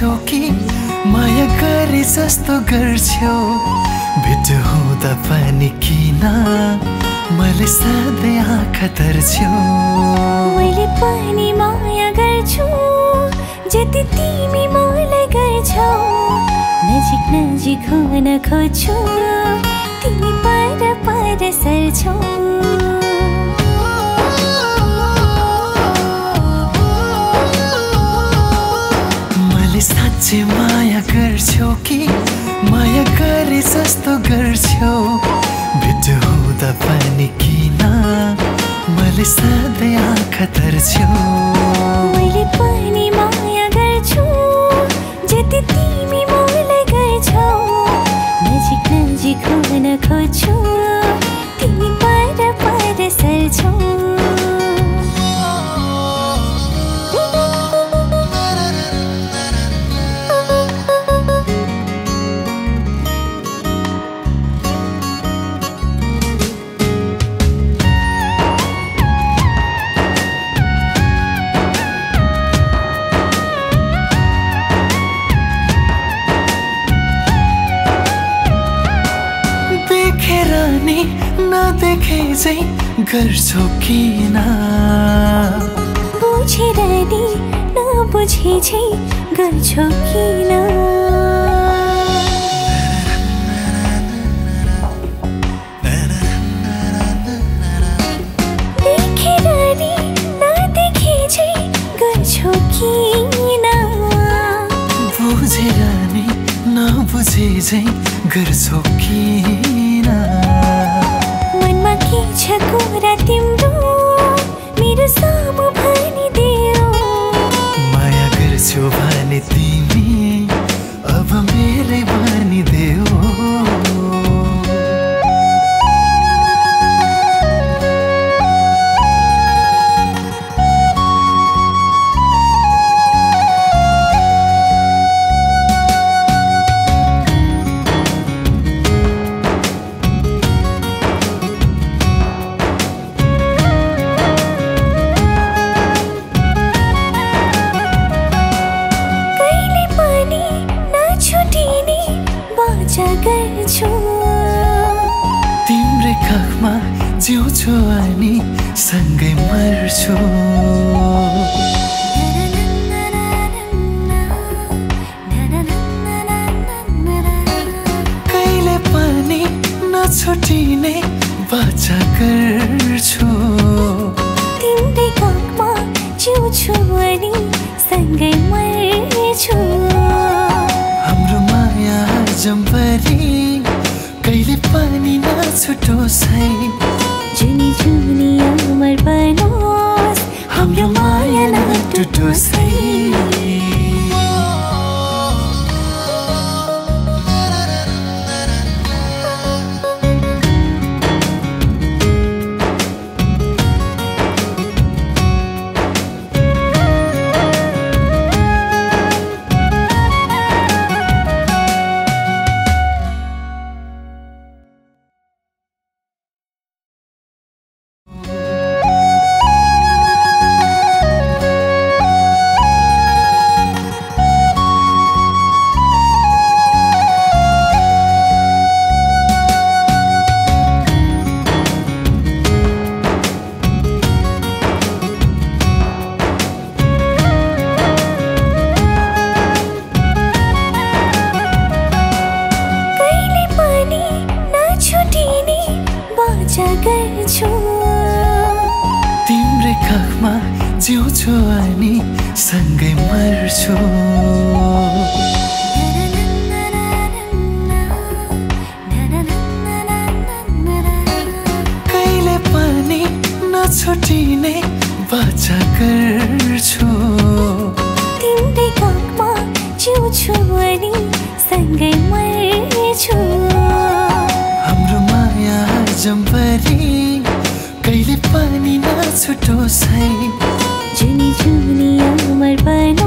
छौ कि माया गरे जस्तो गर्छौ? भेट हुँदा पनि किन मैले सधैँ आँखा तर्छौ? मैले पनि माया गर्छु जति तिमी मलाई गर्छौ। नजिक नजिक हुन खोज्छु तिमी पार पार सर्छौ। गर्छौ। भेट हुँदा पनि किन मैले सधैँ आँखा तर्छौ। मैले पनि माया चाहिँ गर्छौ किन बुझेर नि नबुझे चाहिँ गर्छौ किन देखेर नि नदेखे चाहिँ गर्छौ किन बुझेर नि नबुझे चाहिँ गर्छौ किन बाचा गर्छु तिम्रै काखमा जिउँछु अनि सँगै मर्छु। कहिले पनि नछुटिने बाचा गर्छु। तिम्रै काखमा जिउँछु अनि सँगै मर्छु। नछुटोस् है जुनी जुनी अमर बनोस्। हाम्रो माया नटुटोस् है बाचा गर्छु तिम्रै काखमा जिउँछु अनि सँगै मर्छु। कहिले पनि नछुटिने बाचा गर्छु। तिम्रै काखमा जिउँछु अनि सँगै मर्छु। नछुटोस् है जुनी जुनी अमर बनोस्